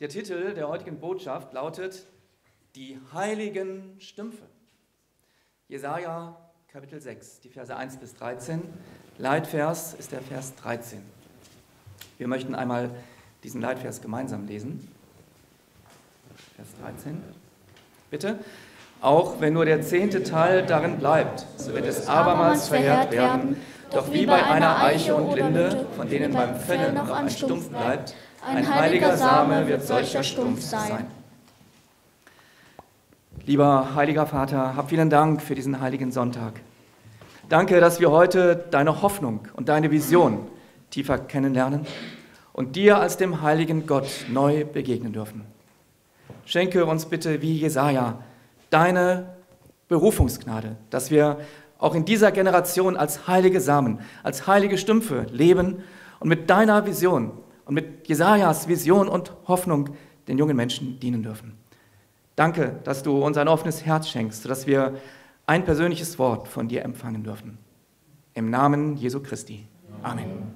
Der Titel der heutigen Botschaft lautet Die heiligen Stümpfe. Jesaja Kapitel 6, die Verse 1 bis 13. Leitvers ist der Vers 13. Wir möchten einmal diesen Leitvers gemeinsam lesen. Vers 13. Bitte. Auch wenn nur der zehnte Teil darin bleibt, so wird es abermals verheert werden. Doch wie bei einer Eiche und Linde, von denen beim Fällen noch ein Stumpf bleibt, ein heiliger Same wird solcher Stumpf sein. Lieber heiliger Vater, hab vielen Dank für diesen heiligen Sonntag. Danke, dass wir heute deine Hoffnung und deine Vision tiefer kennenlernen und dir als dem heiligen Gott neu begegnen dürfen. Schenke uns bitte wie Jesaja deine Berufungsgnade, dass wir auch in dieser Generation als heilige Samen, als heilige Stümpfe leben und mit deiner Vision und mit Jesajas Vision und Hoffnung den jungen Menschen dienen dürfen. Danke, dass du uns ein offenes Herz schenkst, sodass wir ein persönliches Wort von dir empfangen dürfen. Im Namen Jesu Christi. Amen.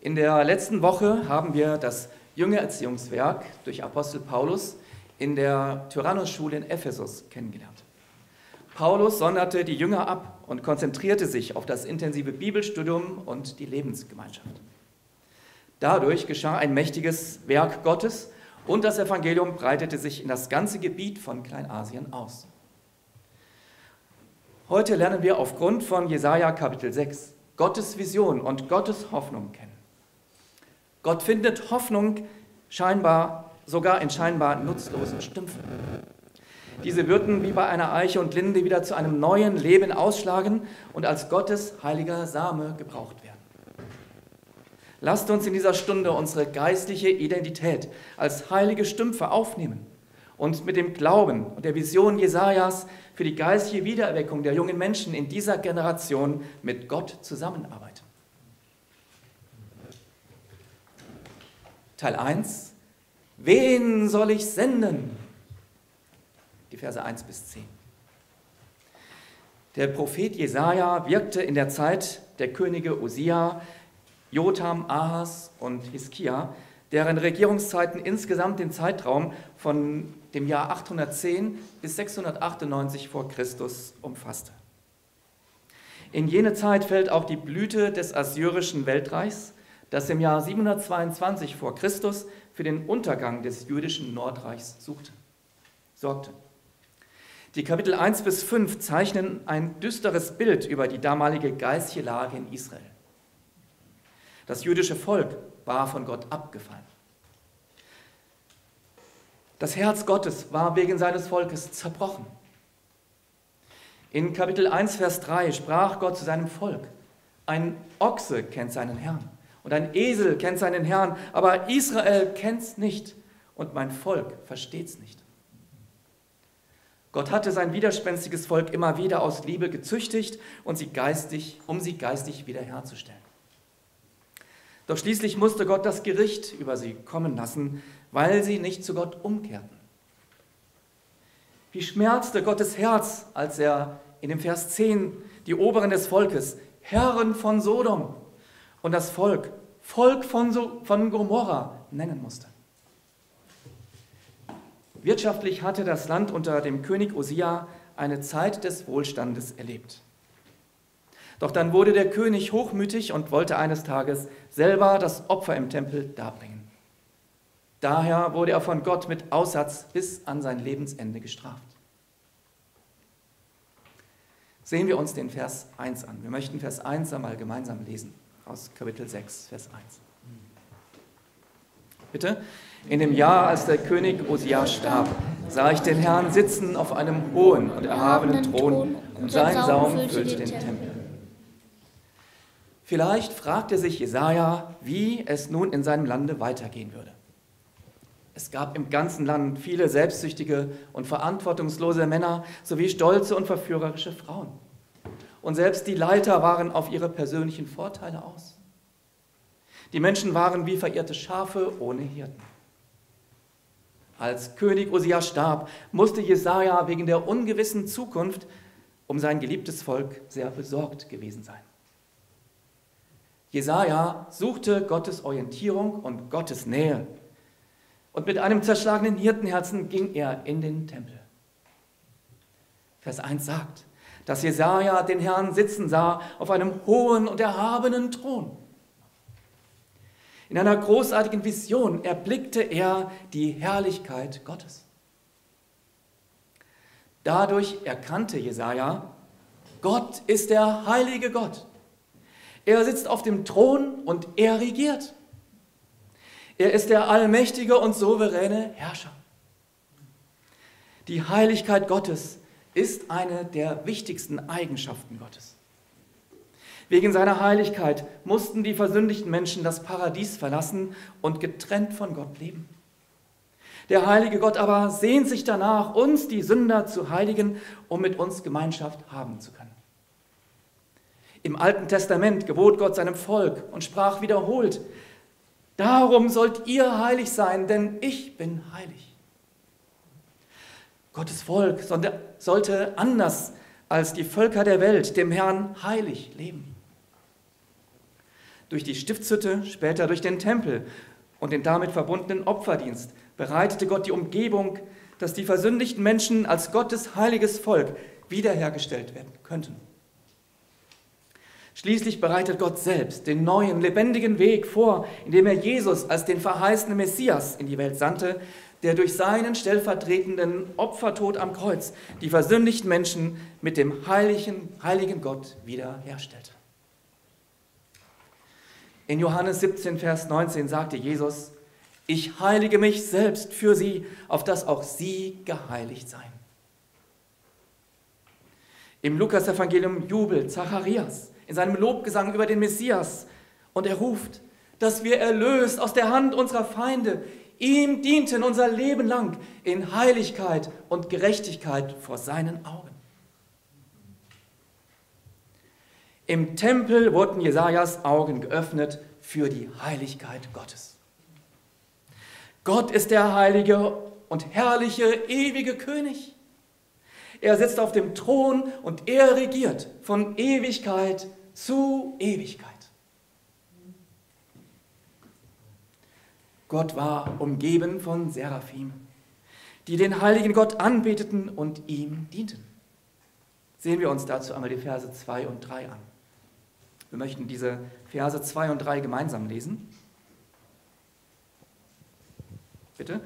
In der letzten Woche haben wir das Jüngererziehungswerk durch Apostel Paulus in der Tyrannusschule in Ephesus kennengelernt. Paulus sonderte die Jünger ab und konzentrierte sich auf das intensive Bibelstudium und die Lebensgemeinschaft. Dadurch geschah ein mächtiges Werk Gottes und das Evangelium breitete sich in das ganze Gebiet von Kleinasien aus. Heute lernen wir aufgrund von Jesaja Kapitel 6 Gottes Vision und Gottes Hoffnung kennen. Gott findet Hoffnung scheinbar sogar in scheinbar nutzlosen Stümpfen. Diese würden wie bei einer Eiche und Linde wieder zu einem neuen Leben ausschlagen und als Gottes heiliger Same gebraucht werden. Lasst uns in dieser Stunde unsere geistliche Identität als heilige Stümpfe aufnehmen und mit dem Glauben und der Vision Jesajas für die geistliche Wiedererweckung der jungen Menschen in dieser Generation mit Gott zusammenarbeiten. Teil 1. Wen soll ich senden? Die Verse 1 bis 10. Der Prophet Jesaja wirkte in der Zeit der Könige Usia, Jotham, Ahas und Hiskia, deren Regierungszeiten insgesamt den Zeitraum von dem Jahr 810 bis 698 vor Christus umfasste. In jene Zeit fällt auch die Blüte des assyrischen Weltreichs, das im Jahr 722 vor Christus für den Untergang des jüdischen Nordreichs suchte, sorgte. Die Kapitel 1 bis 5 zeichnen ein düsteres Bild über die damalige geistliche Lage in Israel. Das jüdische Volk war von Gott abgefallen. Das Herz Gottes war wegen seines Volkes zerbrochen. In Kapitel 1, Vers 3 sprach Gott zu seinem Volk, ein Ochse kennt seinen Herrn und ein Esel kennt seinen Herrn, aber Israel kennt's nicht und mein Volk versteht's nicht. Gott hatte sein widerspenstiges Volk immer wieder aus Liebe gezüchtigt und sie geistig, um sie geistig wiederherzustellen. Doch schließlich musste Gott das Gericht über sie kommen lassen, weil sie nicht zu Gott umkehrten. Wie schmerzte Gottes Herz, als er in dem Vers 10 die Oberen des Volkes, Herren von Sodom und das Volk, Volk von, so von Gomorra nennen musste. Wirtschaftlich hatte das Land unter dem König Osia eine Zeit des Wohlstandes erlebt. Doch dann wurde der König hochmütig und wollte eines Tages selber das Opfer im Tempel darbringen. Daher wurde er von Gott mit Aussatz bis an sein Lebensende gestraft. Sehen wir uns den Vers 1 an. Wir möchten Vers 1 einmal gemeinsam lesen aus Kapitel 6, Vers 1. Bitte. In dem Jahr, als der König Osia starb, sah ich den Herrn sitzen auf einem hohen und erhabenen Thron und sein Saum füllte den Tempel. Vielleicht fragte sich Jesaja, wie es nun in seinem Lande weitergehen würde. Es gab im ganzen Land viele selbstsüchtige und verantwortungslose Männer sowie stolze und verführerische Frauen. Und selbst die Leiter waren auf ihre persönlichen Vorteile aus. Die Menschen waren wie verirrte Schafe ohne Hirten. Als König Osia starb, musste Jesaja wegen der ungewissen Zukunft um sein geliebtes Volk sehr besorgt gewesen sein. Jesaja suchte Gottes Orientierung und Gottes Nähe. Und mit einem zerschlagenen Hirtenherzen ging er in den Tempel. Vers 1 sagt, dass Jesaja den Herrn sitzen sah auf einem hohen und erhabenen Thron. In einer großartigen Vision erblickte er die Herrlichkeit Gottes. Dadurch erkannte Jesaja, Gott ist der heilige Gott. Er sitzt auf dem Thron und er regiert. Er ist der allmächtige und souveräne Herrscher. Die Heiligkeit Gottes ist eine der wichtigsten Eigenschaften Gottes. Wegen seiner Heiligkeit mussten die versündigten Menschen das Paradies verlassen und getrennt von Gott leben. Der heilige Gott aber sehnt sich danach, uns, die Sünder, zu heiligen, um mit uns Gemeinschaft haben zu können. Im Alten Testament gebot Gott seinem Volk und sprach wiederholt, Darum sollt ihr heilig sein, denn ich bin heilig. Gottes Volk sollte anders als die Völker der Welt dem Herrn heilig leben. Durch die Stiftshütte, später durch den Tempel und den damit verbundenen Opferdienst bereitete Gott die Umgebung, dass die versündigten Menschen als Gottes heiliges Volk wiederhergestellt werden könnten. Schließlich bereitet Gott selbst den neuen, lebendigen Weg vor, indem er Jesus als den verheißenen Messias in die Welt sandte, der durch seinen stellvertretenden Opfertod am Kreuz die versündigten Menschen mit dem heiligen, heiligen Gott wiederherstellte. In Johannes 17, Vers 19 sagte Jesus, ich heilige mich selbst für sie, auf dass auch sie geheiligt seien. Im Lukas-Evangelium jubelt Zacharias in seinem Lobgesang über den Messias und er ruft, dass wir erlöst aus der Hand unserer Feinde Ihm dienten unser Leben lang in Heiligkeit und Gerechtigkeit vor seinen Augen. Im Tempel wurden Jesajas Augen geöffnet für die Heiligkeit Gottes. Gott ist der heilige und herrliche, ewige König. Er sitzt auf dem Thron und er regiert von Ewigkeit zu Ewigkeit. Gott war umgeben von Seraphim, die den heiligen Gott anbeteten und ihm dienten. Sehen wir uns dazu einmal die Verse 2 und 3 an. Wir möchten diese Verse 2 und 3 gemeinsam lesen. Bitte.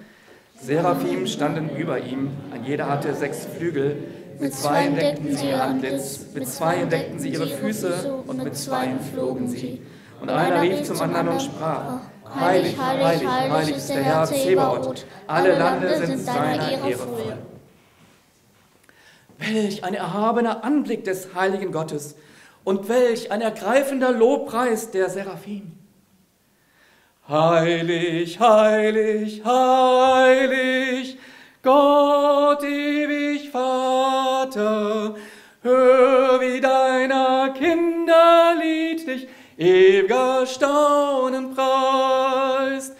Seraphim standen über ihm, ein jeder hatte sechs Flügel, mit zwei deckten sie ihr Antlitz, mit zwei deckten sie ihre Füße und mit zwei flogen sie. Und einer rief zum anderen und sprach, Heilig, heilig, heilig ist der Herr Zebaoth. Alle Lande sind seiner Ehre voll. Welch ein erhabener Anblick des heiligen Gottes und welch ein ergreifender Lobpreis der Seraphim. Heilig, heilig, heilig, Gott ewig Vater, hör wie deiner Kinder Lied dich ewiger Staunen preist.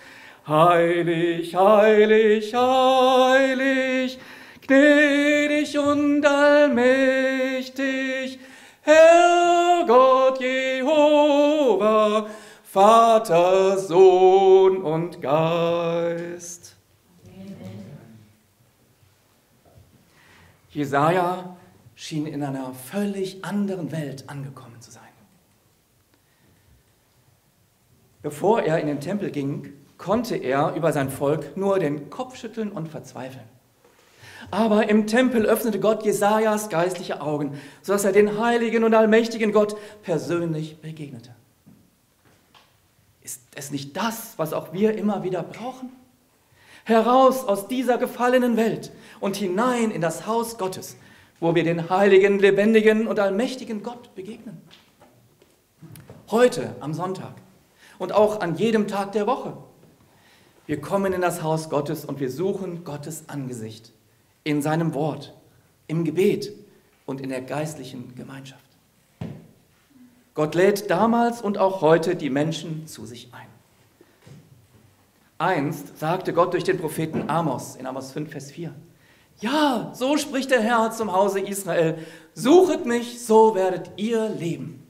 Heilig, heilig, heilig, gnädig und allmächtig, Herr Vater, Sohn und Geist. Jesaja schien in einer völlig anderen Welt angekommen zu sein. Bevor er in den Tempel ging, konnte er über sein Volk nur den Kopf schütteln und verzweifeln. Aber im Tempel öffnete Gott Jesajas geistliche Augen, sodass er den heiligen und allmächtigen Gott persönlich begegnete. Ist es nicht das, was auch wir immer wieder brauchen? Heraus aus dieser gefallenen Welt und hinein in das Haus Gottes, wo wir den heiligen, lebendigen und allmächtigen Gott begegnen. Heute am Sonntag und auch an jedem Tag der Woche. Wir kommen in das Haus Gottes und wir suchen Gottes Angesicht in seinem Wort, im Gebet und in der geistlichen Gemeinschaft. Gott lädt damals und auch heute die Menschen zu sich ein. Einst sagte Gott durch den Propheten Amos in Amos 5, Vers 4, ja, so spricht der Herr zum Hause Israel, suchet mich, so werdet ihr leben.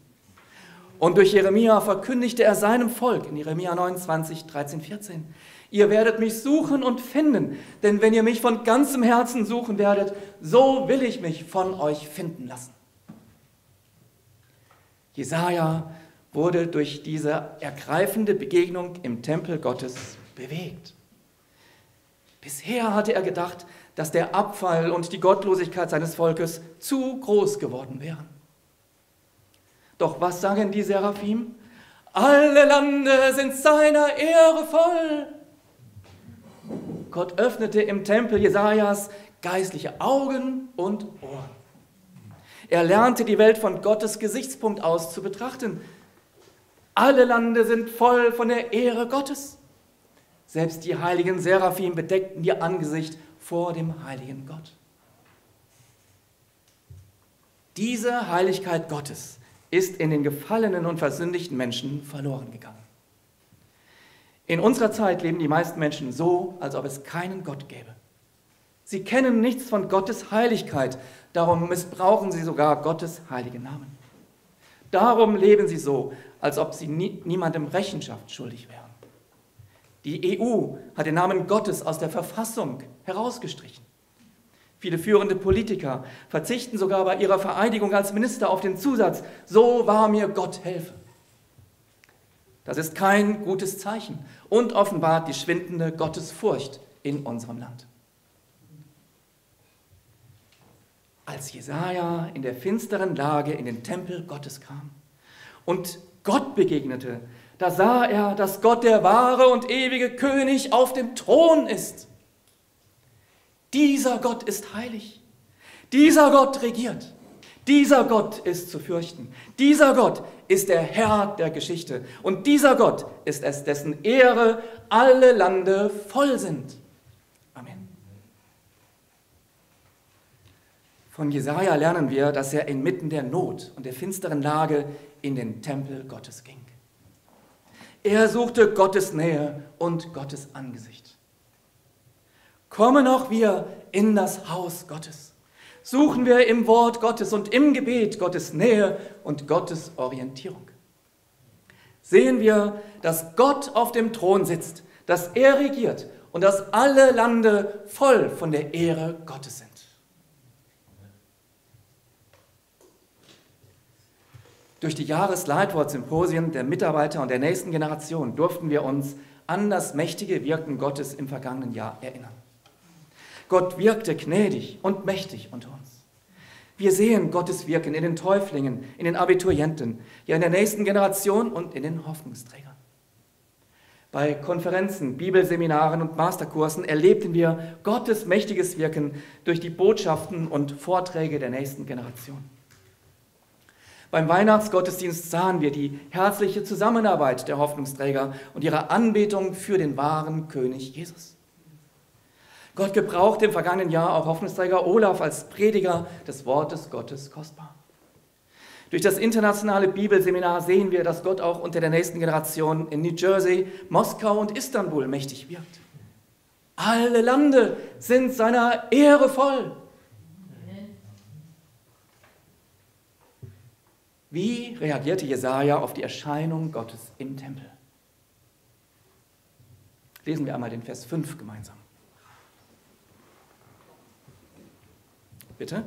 Und durch Jeremia verkündigte er seinem Volk in Jeremia 29, 13, 14, ihr werdet mich suchen und finden, denn wenn ihr mich von ganzem Herzen suchen werdet, so will ich mich von euch finden lassen. Jesaja wurde durch diese ergreifende Begegnung im Tempel Gottes bewegt. Bisher hatte er gedacht, dass der Abfall und die Gottlosigkeit seines Volkes zu groß geworden wären. Doch was sagen die Seraphim? Alle Lande sind seiner Ehre voll. Gott öffnete im Tempel Jesajas geistliche Augen und Ohren. Er lernte die Welt von Gottes Gesichtspunkt aus zu betrachten. Alle Lande sind voll von der Ehre Gottes. Selbst die heiligen Seraphim bedeckten ihr Angesicht vor dem heiligen Gott. Diese Heiligkeit Gottes ist in den gefallenen und versündigten Menschen verloren gegangen. In unserer Zeit leben die meisten Menschen so, als ob es keinen Gott gäbe. Sie kennen nichts von Gottes Heiligkeit, darum missbrauchen sie sogar Gottes heiligen Namen. Darum leben sie so, als ob sie nie, niemandem Rechenschaft schuldig wären. Die EU hat den Namen Gottes aus der Verfassung herausgestrichen. Viele führende Politiker verzichten sogar bei ihrer Vereidigung als Minister auf den Zusatz, so wahr mir Gott helfe. Das ist kein gutes Zeichen und offenbart die schwindende Gottesfurcht in unserem Land. Als Jesaja in der finsteren Lage in den Tempel Gottes kam und Gott begegnete, da sah er, dass Gott der wahre und ewige König auf dem Thron ist. Dieser Gott ist heilig. Dieser Gott regiert. Dieser Gott ist zu fürchten. Dieser Gott ist der Herr der Geschichte. Und dieser Gott ist es, dessen Ehre alle Lande voll sind. Amen. Von Jesaja lernen wir, dass er inmitten der Not und der finsteren Lage in den Tempel Gottes ging. Er suchte Gottes Nähe und Gottes Angesicht. Kommen auch wir in das Haus Gottes. Suchen wir im Wort Gottes und im Gebet Gottes Nähe und Gottes Orientierung. Sehen wir, dass Gott auf dem Thron sitzt, dass er regiert und dass alle Lande voll von der Ehre Gottes sind. Durch die Jahresleitwort-Symposien der Mitarbeiter und der nächsten Generation durften wir uns an das mächtige Wirken Gottes im vergangenen Jahr erinnern. Gott wirkte gnädig und mächtig unter uns. Wir sehen Gottes Wirken in den Täuflingen, in den Abiturienten, ja in der nächsten Generation und in den Hoffnungsträgern. Bei Konferenzen, Bibelseminaren und Masterkursen erlebten wir Gottes mächtiges Wirken durch die Botschaften und Vorträge der nächsten Generation. Beim Weihnachtsgottesdienst sahen wir die herzliche Zusammenarbeit der Hoffnungsträger und ihre Anbetung für den wahren König Jesus. Gott gebraucht im vergangenen Jahr auch Hoffnungsträger Olaf als Prediger des Wortes Gottes kostbar. Durch das internationale Bibelseminar sehen wir, dass Gott auch unter der nächsten Generation in New Jersey, Moskau und Istanbul mächtig wirkt. Alle Lande sind seiner Ehre voll. Wie reagierte Jesaja auf die Erscheinung Gottes im Tempel? Lesen wir einmal den Vers 5 gemeinsam. Bitte?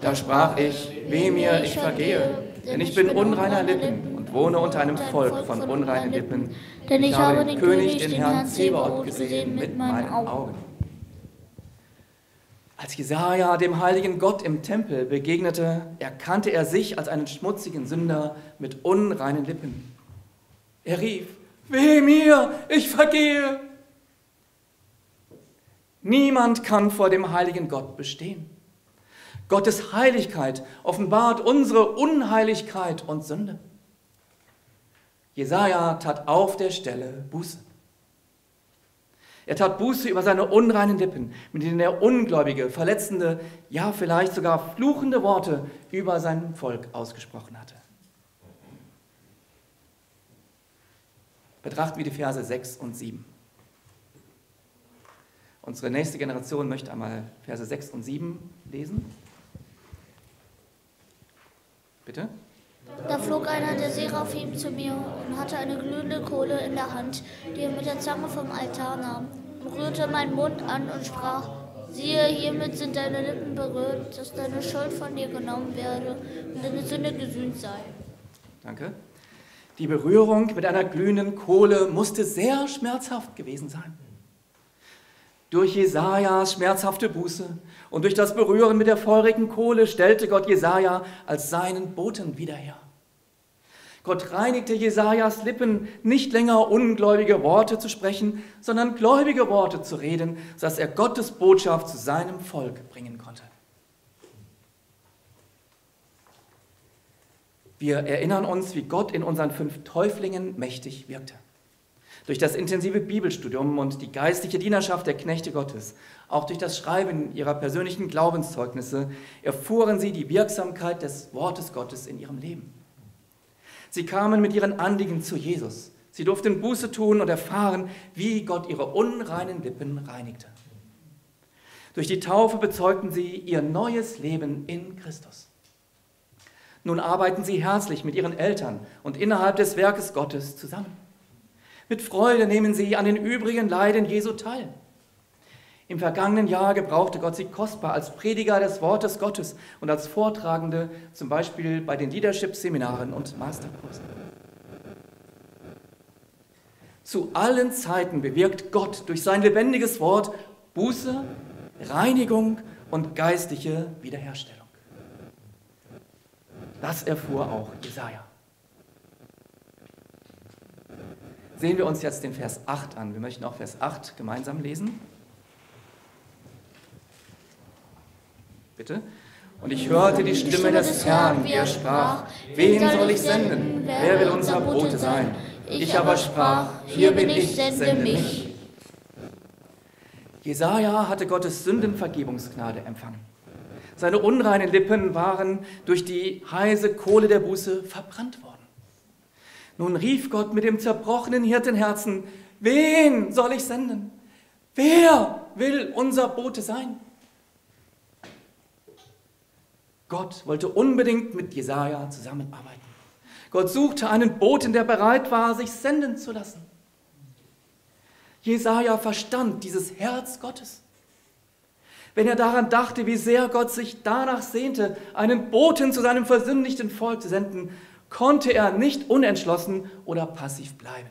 Da sprach ich, weh mir, ich vergehe, denn ich bin unreiner Lippen und wohne unter einem Volk von unreinen Lippen. Denn ich habe den König, den Herrn Zebaoth, gesehen mit meinen Augen. Als Jesaja dem heiligen Gott im Tempel begegnete, erkannte er sich als einen schmutzigen Sünder mit unreinen Lippen. Er rief: Weh mir, ich vergehe! Niemand kann vor dem heiligen Gott bestehen. Gottes Heiligkeit offenbart unsere Unheiligkeit und Sünde. Jesaja tat auf der Stelle Buße. Er tat Buße über seine unreinen Lippen, mit denen er ungläubige, verletzende, ja vielleicht sogar fluchende Worte über sein Volk ausgesprochen hatte. Betrachten wir die Verse 6 und 7. Unsere nächste Generation möchte einmal Verse 6 und 7 lesen. Bitte? Da flog einer der Seraphim zu mir und hatte eine glühende Kohle in der Hand, die er mit der Zange vom Altar nahm, und rührte meinen Mund an und sprach, siehe, hiermit sind deine Lippen berührt, dass deine Schuld von dir genommen werde und deine Sünde gesühnt sei. Danke. Die Berührung mit einer glühenden Kohle musste sehr schmerzhaft gewesen sein. Durch Jesajas schmerzhafte Buße und durch das Berühren mit der feurigen Kohle stellte Gott Jesaja als seinen Boten wieder her. Gott reinigte Jesajas Lippen, nicht länger ungläubige Worte zu sprechen, sondern gläubige Worte zu reden, sodass er Gottes Botschaft zu seinem Volk bringen konnte. Wir erinnern uns, wie Gott in unseren fünf Täuflingen mächtig wirkte. Durch das intensive Bibelstudium und die geistliche Dienerschaft der Knechte Gottes, auch durch das Schreiben ihrer persönlichen Glaubenszeugnisse, erfuhren sie die Wirksamkeit des Wortes Gottes in ihrem Leben. Sie kamen mit ihren Anliegen zu Jesus. Sie durften Buße tun und erfahren, wie Gott ihre unreinen Lippen reinigte. Durch die Taufe bezeugten sie ihr neues Leben in Christus. Nun arbeiten sie herzlich mit ihren Eltern und innerhalb des Werkes Gottes zusammen. Mit Freude nehmen sie an den übrigen Leiden Jesu teil. Im vergangenen Jahr gebrauchte Gott sie kostbar als Prediger des Wortes Gottes und als Vortragende, zum Beispiel bei den Leadership-Seminaren und Masterkursen. Zu allen Zeiten bewirkt Gott durch sein lebendiges Wort Buße, Reinigung und geistliche Wiederherstellung. Das erfuhr auch Jesaja. Sehen wir uns jetzt den Vers 8 an. Wir möchten auch Vers 8 gemeinsam lesen. Bitte. Und ich hörte die Stimme des Herrn, wie er sprach, wen soll ich senden? Wer will unser Bote sein? Ich aber sprach, hier bin ich, sende mich. Jesaja hatte Gottes Sündenvergebungsgnade empfangen. Seine unreinen Lippen waren durch die heiße Kohle der Buße verbrannt worden. Nun rief Gott mit dem zerbrochenen Hirtenherzen, wen soll ich senden? Wer will unser Bote sein? Gott wollte unbedingt mit Jesaja zusammenarbeiten. Gott suchte einen Boten, der bereit war, sich senden zu lassen. Jesaja verstand dieses Herz Gottes wenn er daran dachte, wie sehr Gott sich danach sehnte, einen Boten zu seinem versündigten Volk zu senden, konnte er nicht unentschlossen oder passiv bleiben.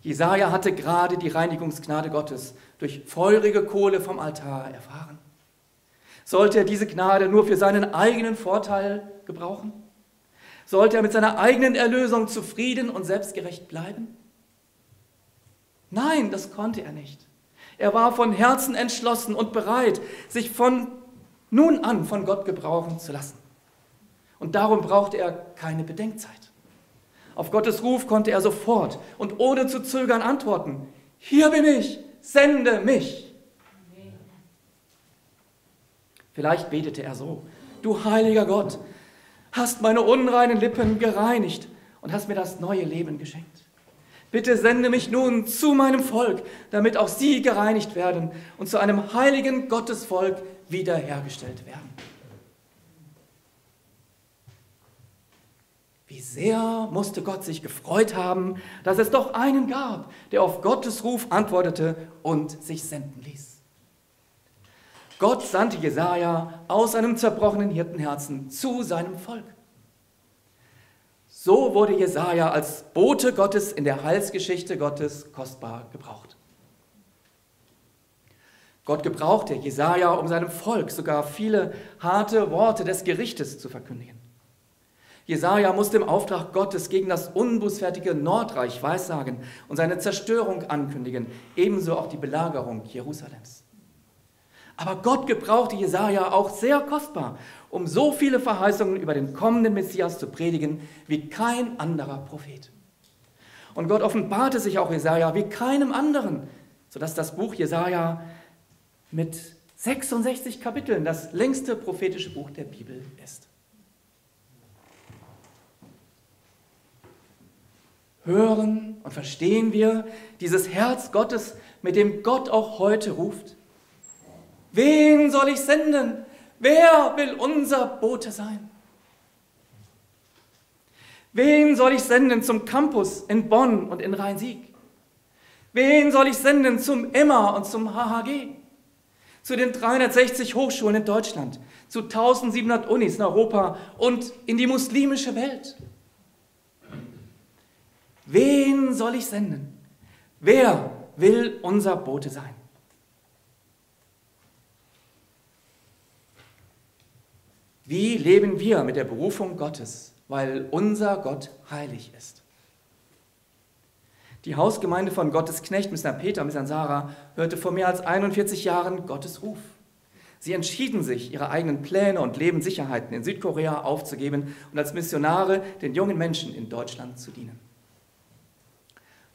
Jesaja hatte gerade die Reinigungsgnade Gottes durch feurige Kohle vom Altar erfahren. Sollte er diese Gnade nur für seinen eigenen Vorteil gebrauchen? Sollte er mit seiner eigenen Erlösung zufrieden und selbstgerecht bleiben? Nein, das konnte er nicht. Er war von Herzen entschlossen und bereit, sich von nun an von Gott gebrauchen zu lassen. Und darum brauchte er keine Bedenkzeit. Auf Gottes Ruf konnte er sofort und ohne zu zögern antworten, hier bin ich, sende mich. Vielleicht betete er so, du heiliger Gott, hast meine unreinen Lippen gereinigt und hast mir das neue Leben geschenkt. Bitte sende mich nun zu meinem Volk, damit auch sie gereinigt werden und zu einem heiligen Gottesvolk wiederhergestellt werden. Sehr musste Gott sich gefreut haben, dass es doch einen gab, der auf Gottes Ruf antwortete und sich senden ließ. Gott sandte Jesaja aus einem zerbrochenen Hirtenherzen zu seinem Volk. So wurde Jesaja als Bote Gottes in der Heilsgeschichte Gottes kostbar gebraucht. Gott gebrauchte Jesaja, um seinem Volk sogar viele harte Worte des Gerichtes zu verkündigen. Jesaja musste im Auftrag Gottes gegen das unbußfertige Nordreich weissagen und seine Zerstörung ankündigen, ebenso auch die Belagerung Jerusalems. Aber Gott gebrauchte Jesaja auch sehr kostbar, um so viele Verheißungen über den kommenden Messias zu predigen wie kein anderer Prophet. Und Gott offenbarte sich auch Jesaja wie keinem anderen, sodass das Buch Jesaja mit 66 Kapiteln das längste prophetische Buch der Bibel ist. Hören und verstehen wir dieses Herz Gottes, mit dem Gott auch heute ruft? Wen soll ich senden? Wer will unser Bote sein? Wen soll ich senden zum Campus in Bonn und in Rhein-Sieg? Wen soll ich senden zum Emma und zum HHG? Zu den 360 Hochschulen in Deutschland, zu 1700 Unis in Europa und in die muslimische Welt? Wen soll ich senden? Wer will unser Bote sein? Wie leben wir mit der Berufung Gottes, weil unser Gott heilig ist? Die Hausgemeinde von Gottes Knecht, Mr. Peter, Mr. Sarah, hörte vor mehr als 41 Jahren Gottes Ruf. Sie entschieden sich, ihre eigenen Pläne und Lebenssicherheiten in Südkorea aufzugeben und als Missionare den jungen Menschen in Deutschland zu dienen.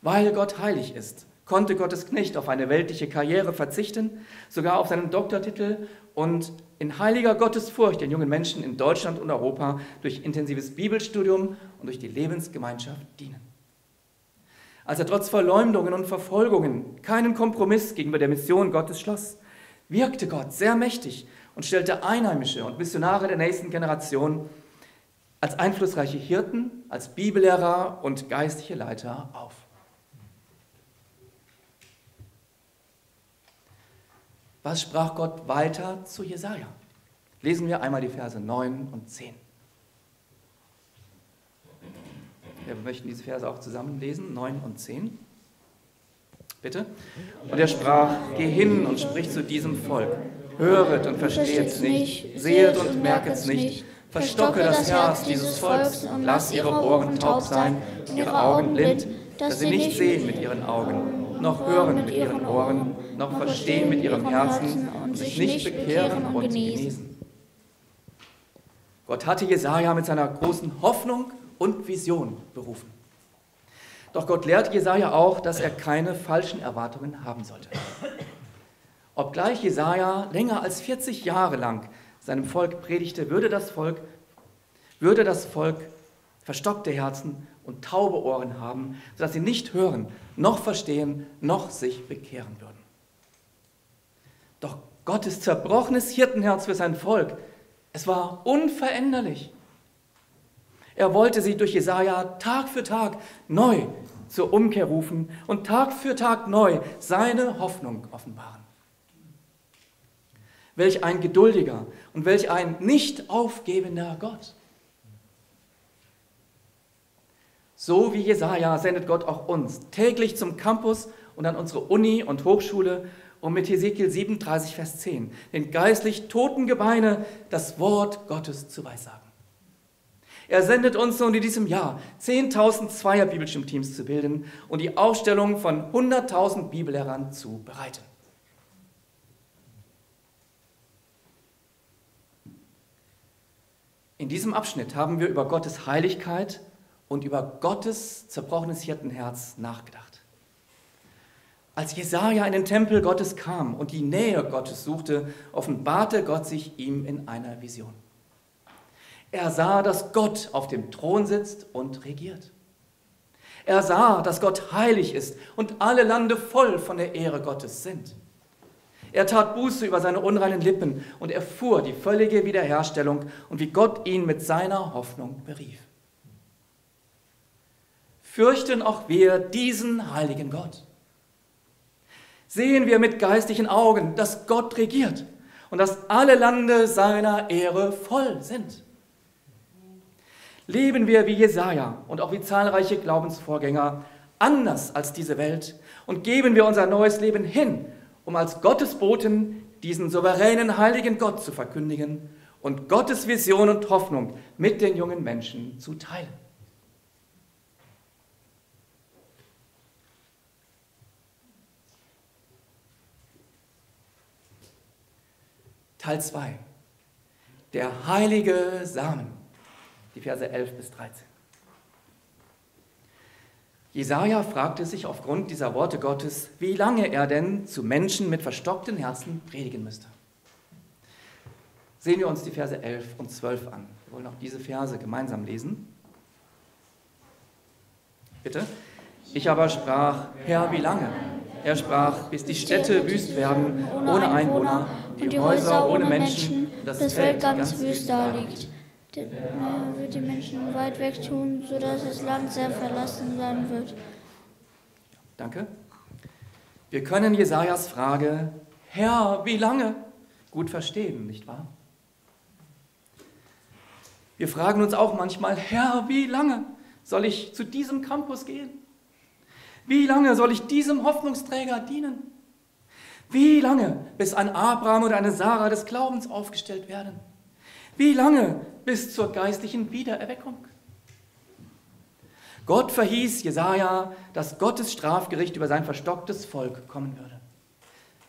Weil Gott heilig ist, konnte Gottes Knecht auf eine weltliche Karriere verzichten, sogar auf seinen Doktortitel und in heiliger Gottesfurcht den jungen Menschen in Deutschland und Europa durch intensives Bibelstudium und durch die Lebensgemeinschaft dienen. Als er trotz Verleumdungen und Verfolgungen keinen Kompromiss gegenüber der Mission Gottes schloss, wirkte Gott sehr mächtig und stellte Einheimische und Missionare der nächsten Generation als einflussreiche Hirten, als Bibellehrer und geistliche Leiter auf. Was sprach Gott weiter zu Jesaja? Lesen wir einmal die Verse 9 und 10. Wir möchten diese Verse auch zusammen lesen, 9 und 10. Bitte. Und er sprach, geh hin und sprich zu diesem Volk. Höret und versteht es nicht, sehet und merket es nicht. Verstocke das Herz dieses Volks und lass ihre Ohren taub sein und ihre Augen blind, dass sie nicht sehen mit ihren Augen, noch hören mit ihren Ohren, noch verstehen mit ihrem Herzen und sich nicht bekehren und genießen. Gott hatte Jesaja mit seiner großen Hoffnung und Vision berufen. Doch Gott lehrt Jesaja auch, dass er keine falschen Erwartungen haben sollte. Obgleich Jesaja länger als 40 Jahre lang seinem Volk predigte, würde das Volk, würde das Volk verstockte Herzen und taube Ohren haben, sodass sie nicht hören, noch verstehen, noch sich bekehren würden. Doch Gottes zerbrochenes Hirtenherz für sein Volk, es war unveränderlich. Er wollte sie durch Jesaja Tag für Tag neu zur Umkehr rufen und Tag für Tag neu seine Hoffnung offenbaren. Welch ein geduldiger und welch ein nicht aufgebender Gott. So wie Jesaja sendet Gott auch uns täglich zum Campus und an unsere Uni und Hochschule, um mit Hesekiel 37, Vers 10 den geistlich toten Gebeine das Wort Gottes zu weissagen. Er sendet uns nun in diesem Jahr 10.000 Zweier-Bibelstimmteams zu bilden und die Aufstellung von 100.000 Bibellehrern zu bereiten. In diesem Abschnitt haben wir über Gottes Heiligkeit und über Gottes zerbrochenes Hirtenherz nachgedacht. Als Jesaja in den Tempel Gottes kam und die Nähe Gottes suchte, offenbarte Gott sich ihm in einer Vision. Er sah, dass Gott auf dem Thron sitzt und regiert. Er sah, dass Gott heilig ist und alle Lande voll von der Ehre Gottes sind. Er tat Buße über seine unreinen Lippen und erfuhr die völlige Wiederherstellung und wie Gott ihn mit seiner Hoffnung berief. Fürchten auch wir diesen heiligen Gott. Sehen wir mit geistlichen Augen, dass Gott regiert und dass alle Lande seiner Ehre voll sind. Leben wir wie Jesaja und auch wie zahlreiche Glaubensvorgänger anders als diese Welt und geben wir unser neues Leben hin, um als Gottesboten diesen souveränen, heiligen Gott zu verkündigen und Gottes Vision und Hoffnung mit den jungen Menschen zu teilen. Teil 2. Der heilige Samen die Verse 11 bis 13. Jesaja fragte sich aufgrund dieser Worte Gottes, wie lange er denn zu Menschen mit verstockten Herzen predigen müsste. Sehen wir uns die Verse 11 und 12 an. Wir wollen auch diese Verse gemeinsam lesen. Bitte. Ich aber sprach, Herr, wie lange? Er sprach, bis die Städte wüst werden, ohne Einwohner, die Häuser ohne Menschen, das Feld ganz wüst da liegt. Der Herr wird die Menschen weit weg tun, sodass das Land sehr verlassen sein wird. Danke. Wir können Jesajas Frage, Herr, wie lange? gut verstehen, nicht wahr? Wir fragen uns auch manchmal, Herr, wie lange soll ich zu diesem Campus gehen? Wie lange soll ich diesem Hoffnungsträger dienen? Wie lange, bis ein Abraham oder eine Sarah des Glaubens aufgestellt werden? Wie lange bis zur geistlichen Wiedererweckung? Gott verhieß Jesaja, dass Gottes Strafgericht über sein verstocktes Volk kommen würde.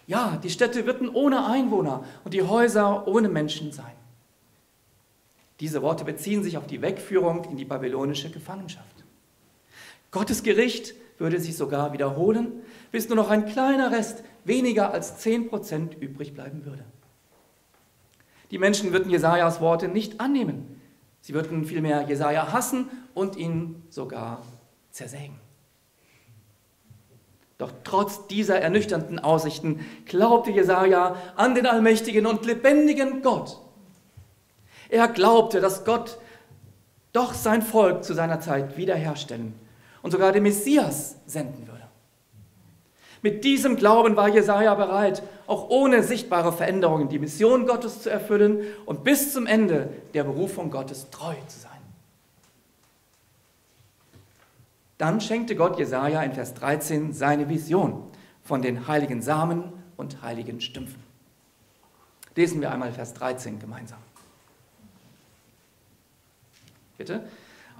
Ja, die Städte würden ohne Einwohner und die Häuser ohne Menschen sein. Diese Worte beziehen sich auf die Wegführung in die babylonische Gefangenschaft. Gottes Gericht würde sich sogar wiederholen, bis nur noch ein kleiner Rest, weniger als 10 Prozent, übrig bleiben würde. Die Menschen würden Jesajas Worte nicht annehmen. Sie würden vielmehr Jesaja hassen und ihn sogar zersägen. Doch trotz dieser ernüchternden Aussichten glaubte Jesaja an den allmächtigen und lebendigen Gott. Er glaubte, dass Gott doch sein Volk zu seiner Zeit wiederherstellen und sogar den Messias senden würde. Mit diesem Glauben war Jesaja bereit, auch ohne sichtbare Veränderungen die Mission Gottes zu erfüllen und bis zum Ende der Berufung Gottes treu zu sein. Dann schenkte Gott Jesaja in Vers 13 seine Vision von den heiligen Samen und heiligen Stümpfen. Lesen wir einmal Vers 13 gemeinsam. Bitte.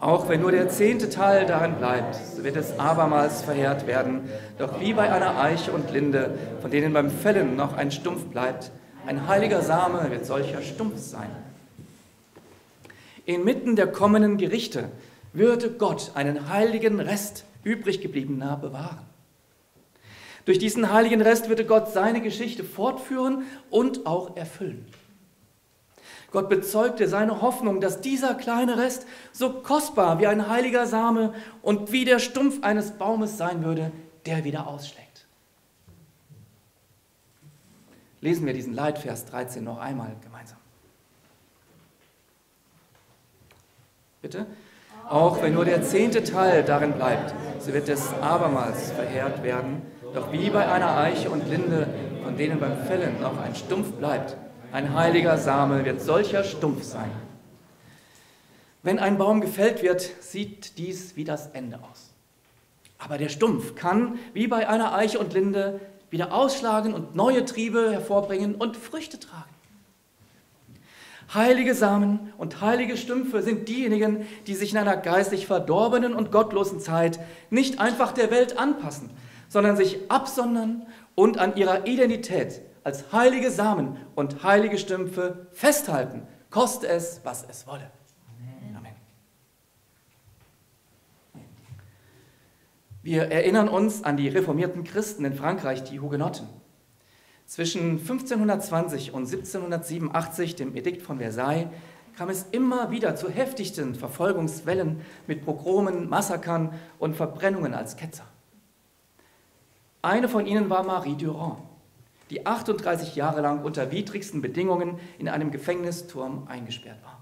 Auch wenn nur der zehnte Teil darin bleibt, so wird es abermals verheert werden. Doch wie bei einer Eiche und Linde, von denen beim Fällen noch ein Stumpf bleibt, ein heiliger Same wird solcher Stumpf sein. Inmitten der kommenden Gerichte würde Gott einen heiligen Rest übrig gebliebener bewahren. Durch diesen heiligen Rest würde Gott seine Geschichte fortführen und auch erfüllen. Gott bezeugte seine Hoffnung, dass dieser kleine Rest so kostbar wie ein heiliger Same und wie der Stumpf eines Baumes sein würde, der wieder ausschlägt. Lesen wir diesen Leitvers 13 noch einmal gemeinsam. Bitte? Auch wenn nur der zehnte Teil darin bleibt, so wird es abermals verheert werden. Doch wie bei einer Eiche und Linde, von denen beim Fällen noch ein Stumpf bleibt, ein heiliger Same wird solcher Stumpf sein. Wenn ein Baum gefällt wird, sieht dies wie das Ende aus. Aber der Stumpf kann, wie bei einer Eiche und Linde, wieder ausschlagen und neue Triebe hervorbringen und Früchte tragen. Heilige Samen und heilige Stümpfe sind diejenigen, die sich in einer geistlich verdorbenen und gottlosen Zeit nicht einfach der Welt anpassen, sondern sich absondern und an ihrer Identität als heilige Samen und heilige Stümpfe festhalten, koste es, was es wolle. Amen. Wir erinnern uns an die reformierten Christen in Frankreich, die Hugenotten. Zwischen 1520 und 1787, dem Edikt von Versailles, kam es immer wieder zu heftigsten Verfolgungswellen mit Pogromen, Massakern und Verbrennungen als Ketzer. Eine von ihnen war Marie Durand, die 38 Jahre lang unter widrigsten Bedingungen in einem Gefängnisturm eingesperrt war.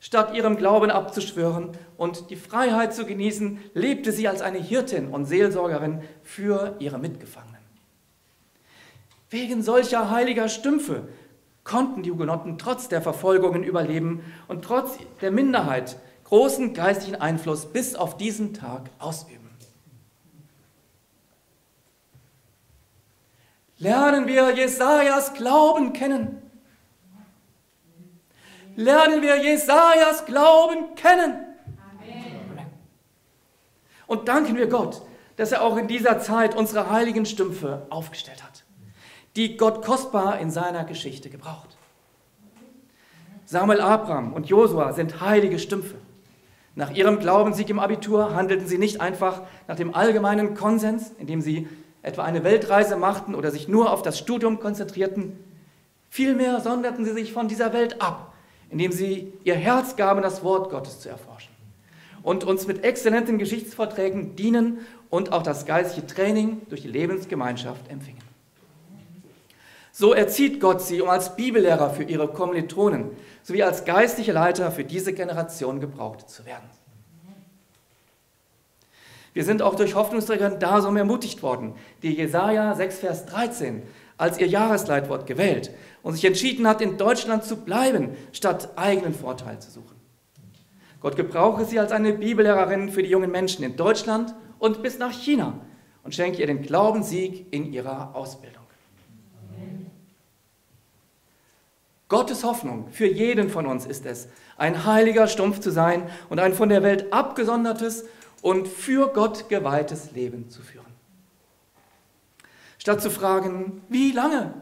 Statt ihrem Glauben abzuschwören und die Freiheit zu genießen, lebte sie als eine Hirtin und Seelsorgerin für ihre Mitgefangenen. Wegen solcher heiliger Stümpfe konnten die Hugenotten trotz der Verfolgungen überleben und trotz der Minderheit großen geistlichen Einfluss bis auf diesen Tag ausüben. Lernen wir Jesajas Glauben kennen. Lernen wir Jesajas Glauben kennen. Amen. Und danken wir Gott, dass er auch in dieser Zeit unsere heiligen Stümpfe aufgestellt hat die Gott kostbar in seiner Geschichte gebraucht. Samuel Abraham und Josua sind heilige Stümpfe. Nach ihrem Glaubenssieg im Abitur handelten sie nicht einfach nach dem allgemeinen Konsens, indem sie etwa eine Weltreise machten oder sich nur auf das Studium konzentrierten. Vielmehr sonderten sie sich von dieser Welt ab, indem sie ihr Herz gaben, das Wort Gottes zu erforschen. Und uns mit exzellenten Geschichtsvorträgen dienen und auch das geistliche Training durch die Lebensgemeinschaft empfingen. So erzieht Gott sie, um als Bibellehrer für ihre Kommilitonen sowie als geistliche Leiter für diese Generation gebraucht zu werden. Wir sind auch durch Hoffnungsträger da so ermutigt worden, die Jesaja 6, Vers 13 als ihr Jahresleitwort gewählt und sich entschieden hat, in Deutschland zu bleiben, statt eigenen Vorteil zu suchen. Gott gebrauche sie als eine Bibellehrerin für die jungen Menschen in Deutschland und bis nach China und schenke ihr den Glaubenssieg in ihrer Ausbildung. Gottes Hoffnung für jeden von uns ist es, ein heiliger Stumpf zu sein und ein von der Welt abgesondertes und für Gott geweihtes Leben zu führen. Statt zu fragen, wie lange,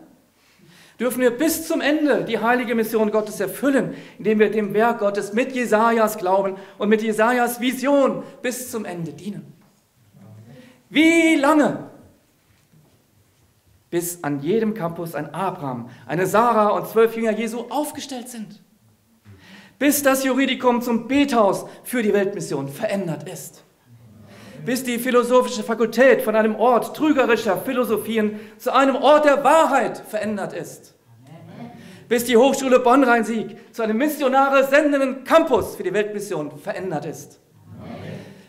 dürfen wir bis zum Ende die heilige Mission Gottes erfüllen, indem wir dem Werk Gottes mit Jesajas Glauben und mit Jesajas Vision bis zum Ende dienen. Wie lange? Bis an jedem Campus ein Abraham, eine Sarah und zwölf Jünger Jesu aufgestellt sind. Bis das Juridikum zum Bethaus für die Weltmission verändert ist bis die philosophische Fakultät von einem Ort trügerischer Philosophien zu einem Ort der Wahrheit verändert ist. Bis die Hochschule Bonn-Rhein-Sieg zu einem missionare sendenden Campus für die Weltmission verändert ist.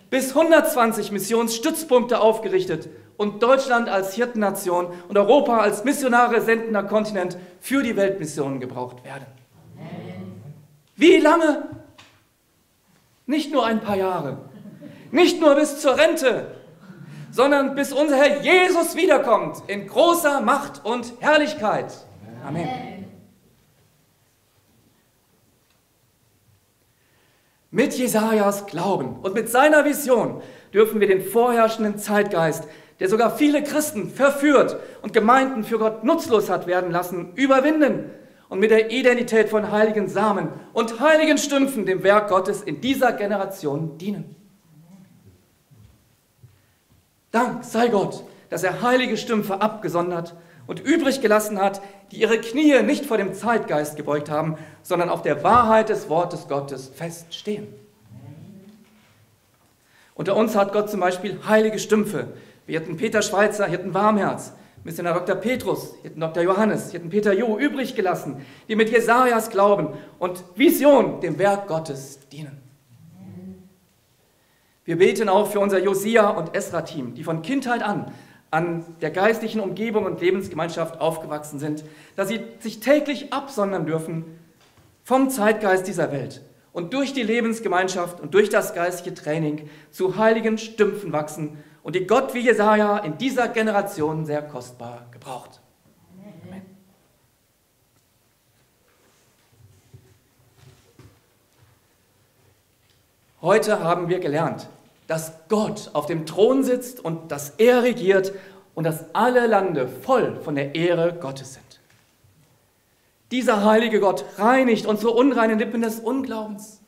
Bis 120 Missionsstützpunkte aufgerichtet und Deutschland als Hirtennation und Europa als missionare sendender Kontinent für die Weltmission gebraucht werden. Wie lange? Nicht nur ein paar Jahre, nicht nur bis zur Rente, sondern bis unser Herr Jesus wiederkommt in großer Macht und Herrlichkeit. Amen. Mit Jesajas Glauben und mit seiner Vision dürfen wir den vorherrschenden Zeitgeist, der sogar viele Christen verführt und Gemeinden für Gott nutzlos hat werden lassen, überwinden und mit der Identität von heiligen Samen und heiligen Stümpfen dem Werk Gottes in dieser Generation dienen. Dank sei Gott, dass er heilige Stümpfe abgesondert und übrig gelassen hat, die ihre Knie nicht vor dem Zeitgeist gebeugt haben, sondern auf der Wahrheit des Wortes Gottes feststehen. Unter uns hat Gott zum Beispiel heilige Stümpfe. Wir hatten Peter Schweitzer, hier hatten Warmherz, Missionar Dr. Petrus, hier Dr. Johannes, hier Peter Jo übrig gelassen, die mit Jesajas Glauben und Vision dem Werk Gottes dienen. Wir beten auch für unser Josia- und Esra-Team, die von Kindheit an an der geistlichen Umgebung und Lebensgemeinschaft aufgewachsen sind, dass sie sich täglich absondern dürfen vom Zeitgeist dieser Welt und durch die Lebensgemeinschaft und durch das geistliche Training zu heiligen Stümpfen wachsen und die Gott wie Jesaja in dieser Generation sehr kostbar gebraucht. Heute haben wir gelernt, dass Gott auf dem Thron sitzt und dass er regiert und dass alle Lande voll von der Ehre Gottes sind. Dieser heilige Gott reinigt unsere unreinen Lippen des Unglaubens.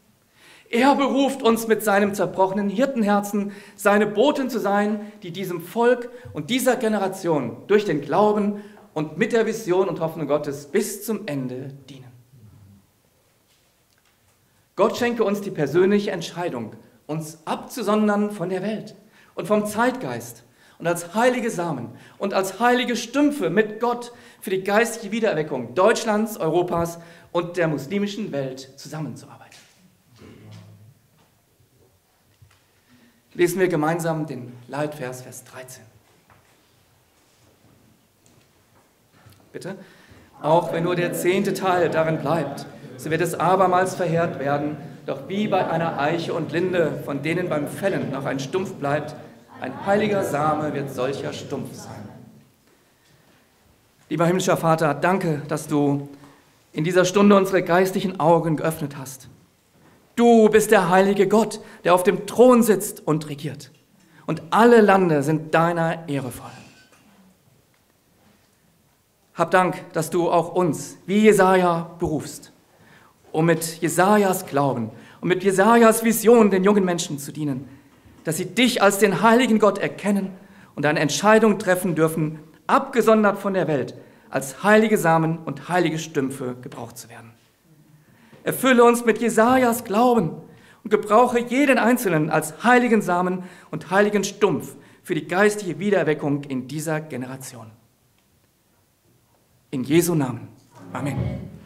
Er beruft uns mit seinem zerbrochenen Hirtenherzen, seine Boten zu sein, die diesem Volk und dieser Generation durch den Glauben und mit der Vision und Hoffnung Gottes bis zum Ende dienen. Gott schenke uns die persönliche Entscheidung, uns abzusondern von der Welt und vom Zeitgeist und als heilige Samen und als heilige Stümpfe mit Gott für die geistige Wiedererweckung Deutschlands, Europas und der muslimischen Welt zusammenzuarbeiten. Lesen wir gemeinsam den Leitvers, Vers 13. Bitte. Auch wenn nur der zehnte Teil darin bleibt, so wird es abermals verheert werden doch wie bei einer Eiche und Linde, von denen beim Fällen noch ein Stumpf bleibt, ein heiliger Same wird solcher Stumpf sein. Lieber himmlischer Vater, danke, dass du in dieser Stunde unsere geistlichen Augen geöffnet hast. Du bist der heilige Gott, der auf dem Thron sitzt und regiert. Und alle Lande sind deiner Ehre voll. Hab Dank, dass du auch uns, wie Jesaja, berufst um mit Jesajas Glauben und mit Jesajas Vision den jungen Menschen zu dienen, dass sie dich als den heiligen Gott erkennen und eine Entscheidung treffen dürfen, abgesondert von der Welt, als heilige Samen und heilige Stümpfe gebraucht zu werden. Erfülle uns mit Jesajas Glauben und gebrauche jeden Einzelnen als heiligen Samen und heiligen Stumpf für die geistige Wiedererweckung in dieser Generation. In Jesu Namen. Amen.